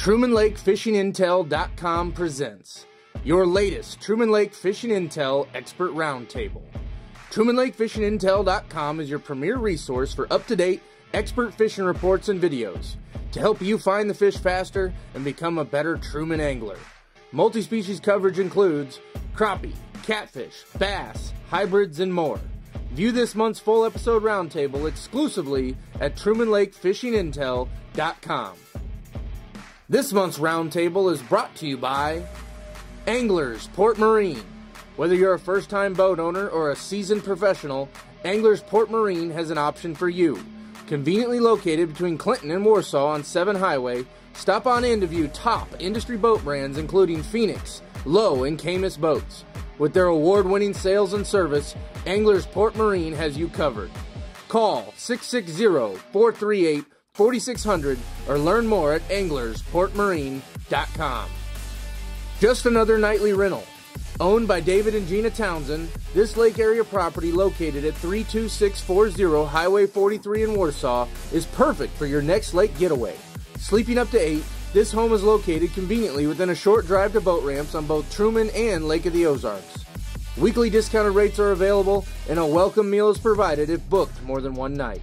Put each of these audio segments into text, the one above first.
TrumanLakeFishingIntel.com presents your latest Truman Lake Fishing Intel Expert Roundtable. TrumanLakeFishingIntel.com is your premier resource for up to date expert fishing reports and videos to help you find the fish faster and become a better Truman angler. Multi species coverage includes crappie, catfish, bass, hybrids, and more. View this month's full episode roundtable exclusively at TrumanLakeFishingIntel.com. This month's roundtable is brought to you by Anglers Port Marine. Whether you're a first time boat owner or a seasoned professional, Anglers Port Marine has an option for you. Conveniently located between Clinton and Warsaw on 7 Highway, stop on in to view top industry boat brands including Phoenix, Lowe, and Caymas boats. With their award winning sales and service, Anglers Port Marine has you covered. Call 660 438 4600 or learn more at anglersportmarine.com. Just another nightly rental. Owned by David and Gina Townsend, this lake area property located at 32640 Highway 43 in Warsaw is perfect for your next lake getaway. Sleeping up to 8, this home is located conveniently within a short drive to boat ramps on both Truman and Lake of the Ozarks. Weekly discounted rates are available and a welcome meal is provided if booked more than one night.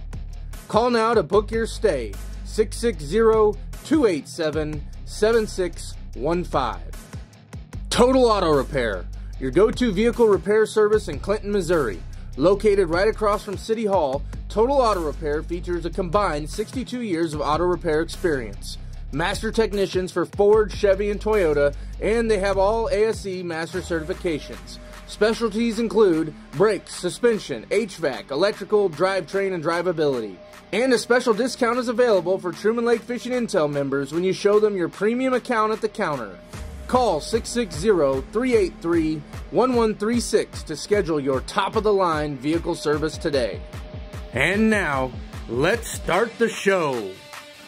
Call now to book your stay 660 287 7615. Total Auto Repair, your go to vehicle repair service in Clinton, Missouri. Located right across from City Hall, Total Auto Repair features a combined 62 years of auto repair experience. Master technicians for Ford, Chevy, and Toyota, and they have all ASE master certifications. Specialties include brakes, suspension, HVAC, electrical, drivetrain, and drivability. And a special discount is available for Truman Lake Fishing Intel members when you show them your premium account at the counter. Call 660-383-1136 to schedule your top-of-the-line vehicle service today. And now, let's start the show.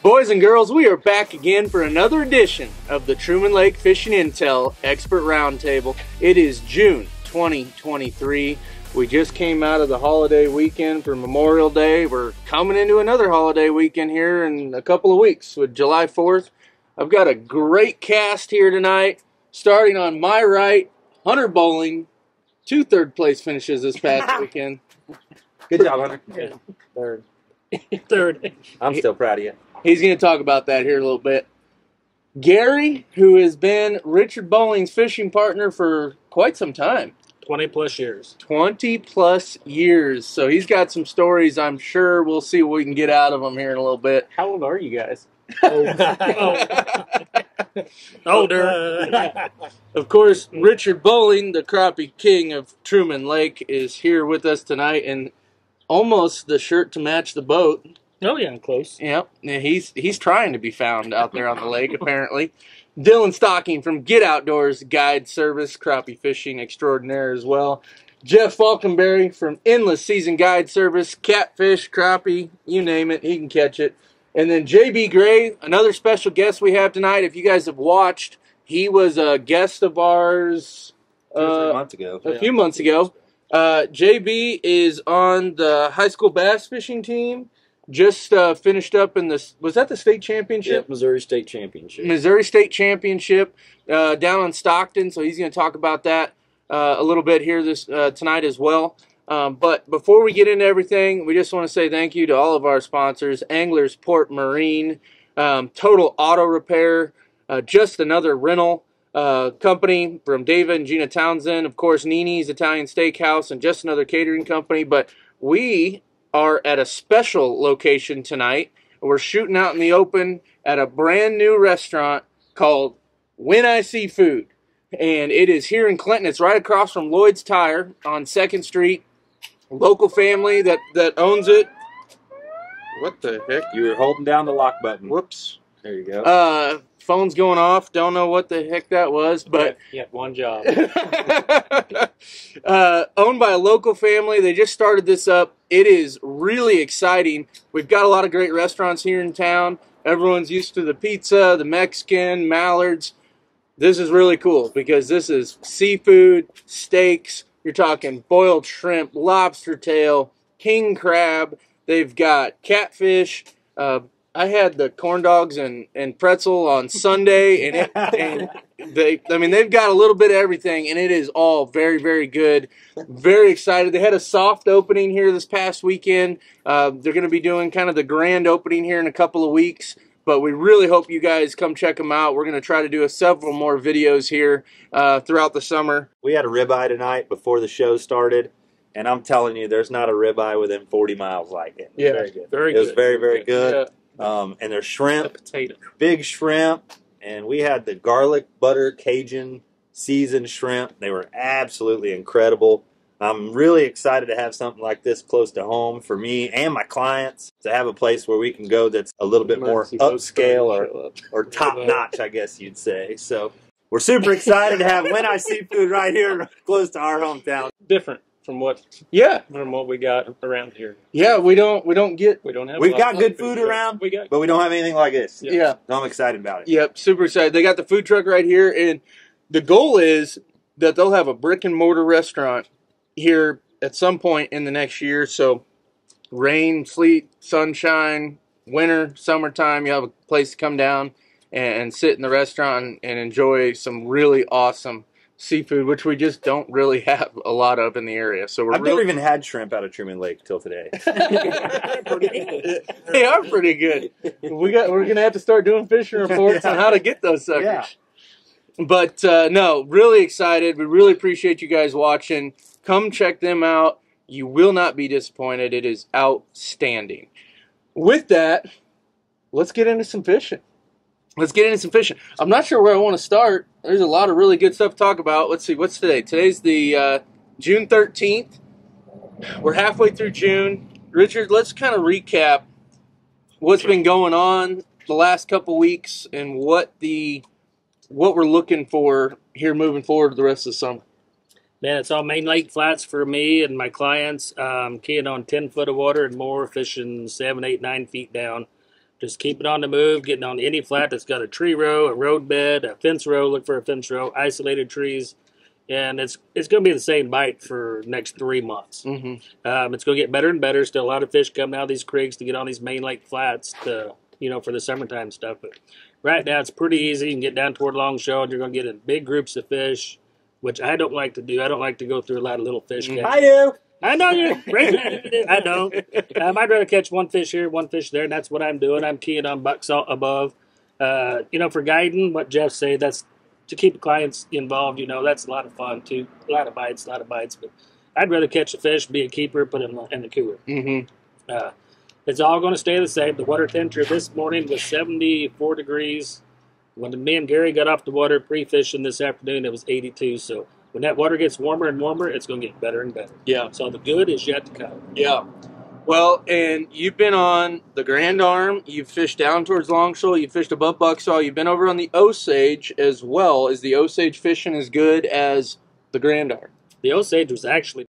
Boys and girls, we are back again for another edition of the Truman Lake Fishing Intel Expert Roundtable. It is June 2023. We just came out of the holiday weekend for Memorial Day. We're coming into another holiday weekend here in a couple of weeks with July 4th. I've got a great cast here tonight. Starting on my right, Hunter Bowling, two third place finishes this past weekend. Good job, Hunter. Yeah. Third. Third. I'm still proud of you. He's going to talk about that here a little bit. Gary, who has been Richard Bowling's fishing partner for quite some time. 20 plus years. 20 plus years. So he's got some stories. I'm sure we'll see what we can get out of him here in a little bit. How old are you guys? Oh. Older. Of course, Richard Bowling, the crappie king of Truman Lake, is here with us tonight and almost the shirt to match the boat. Oh, yeah, close. Yep, yeah, he's he's trying to be found out there on the lake apparently. Dillon Stocking from Get Outdoors Guide Service, crappie fishing extraordinaire as well. Jeff Faulkenberry from Endless Season Guide Service, catfish, crappie, you name it, he can catch it. And then JB Gray, another special guest we have tonight. If you guys have watched, he was a guest of ours Two or three uh, months ago. a few months ago. Uh, JB is on the high school bass fishing team. Just uh, finished up in the was that the state championship? Yep, Missouri State Championship. Missouri State Championship uh, down in Stockton. So he's going to talk about that uh, a little bit here this uh, tonight as well. Um, but before we get into everything, we just want to say thank you to all of our sponsors: Anglers Port Marine, um, Total Auto Repair, uh, just another rental uh, company from David and Gina Townsend, of course, Nee Nee's Italian Steakhouse, and just another catering company. But we are at a special location tonight. We're shooting out in the open at a brand new restaurant called When I Seafood. And it is here in Clinton. It's right across from Lloyd's Tire on 2nd Street. Local family that, that owns it. What the heck? You were holding down the lock button. Whoops. There you go. Uh, phone's going off. Don't know what the heck that was, but yeah, one job. uh, owned by a local family. They just started this up. It is really exciting. We've got a lot of great restaurants here in town. Everyone's used to the pizza, the Mexican, Mallards. This is really cool because this is seafood, steaks. You're talking boiled shrimp, lobster tail, king crab. They've got catfish, uh, I had the corn dogs and, and pretzel on Sunday, and it, and they, I mean, they've got a little bit of everything, and it is all very, very good. Very excited. They had a soft opening here this past weekend. Uh, they're going to be doing kind of the grand opening here in a couple of weeks. But we really hope you guys come check them out. We're going to try to do a, several more videos here uh, throughout the summer. We had a ribeye tonight before the show started, and I'm telling you, there's not a ribeye within 40 miles like it. Yeah. very good. Very It was good. very, very good. Yeah. Um, and their shrimp, Potato. big shrimp, and we had the garlic butter Cajun seasoned shrimp. They were absolutely incredible. I'm really excited to have something like this close to home for me and my clients to have a place where we can go that's a little bit more upscale or, or top notch, I guess you'd say. So we're super excited to have When I Seafood right here close to our hometown. Different from what Yeah, from what we got around here. yeah. We don't we don't get We don't have. We've got good food food around, We got. but we don't have anything like this. Yeah. yeah. So I'm excited about it. Yep, super excited. They got the food truck right here, and the goal is that they'll have a brick and mortar restaurant here at some point in the next year. So, rain, sleet, sunshine, winter, summertime, you have a place to come down and, and sit in the restaurant and, and enjoy some really awesome seafood, which we just don't really have a lot of in the area. So we're I've never even had shrimp out of Truman Lake till today. they are pretty good. We got we're gonna have to start doing fishing reports on how to get those suckers. Yeah. But uh, no, really excited. We really appreciate you guys watching. Come check them out. You will not be disappointed. It is outstanding. With that, let's get into some fishing. Let's get into some fishing. I'm not sure where I want to start. There's a lot of really good stuff to talk about. Let's see, what's today? Today's the uh, June 13th. We're halfway through June. Richard, let's kind of recap what's been going on the last couple weeks and what the what we're looking for here moving forward the rest of the summer. Man, it's all main lake flats for me and my clients. Um, keying on ten foot of water and more, fishing seven, eight, nine feet down. Just keep it on the move, getting on any flat that's got a tree row, a road bed, a fence row. Look for a fence row, isolated trees, and it's it's going to be the same bite for next three months. Mm-hmm. Um, it's going to get better and better. Still a lot of fish coming out of these creeks to get on these main lake flats to, you know, for the summertime stuff. But right now it's pretty easy. You can get down toward Long Shoal and you're going to get in big groups of fish, which I don't like to do. I don't like to go through a lot of little fish. Mhm. I do. I know you're I know. Um, I'd rather catch one fish here, one fish there, and that's what I'm doing. I'm keying on Bucksaw above. Uh, you know, for guiding, what Jeff say, that's to keep clients involved. You know, that's a lot of fun too. A lot of bites, a lot of bites. But I'd rather catch a fish, be a keeper, put it in the, in the cooler. Mm-hmm. Uh, it's all going to stay the same. The water temperature this morning was 74 degrees. When me and Gary got off the water pre-fishing this afternoon, it was 82. So when that water gets warmer and warmer, it's going to get better and better. Yeah. So the good is yet to come. Yeah. Well, and you've been on the Grand Arm. You've fished down towards Long Shoal. You've fished above Bucksaw. You've been over on the Osage as well. Is the Osage fishing as good as the Grand Arm? The Osage was actually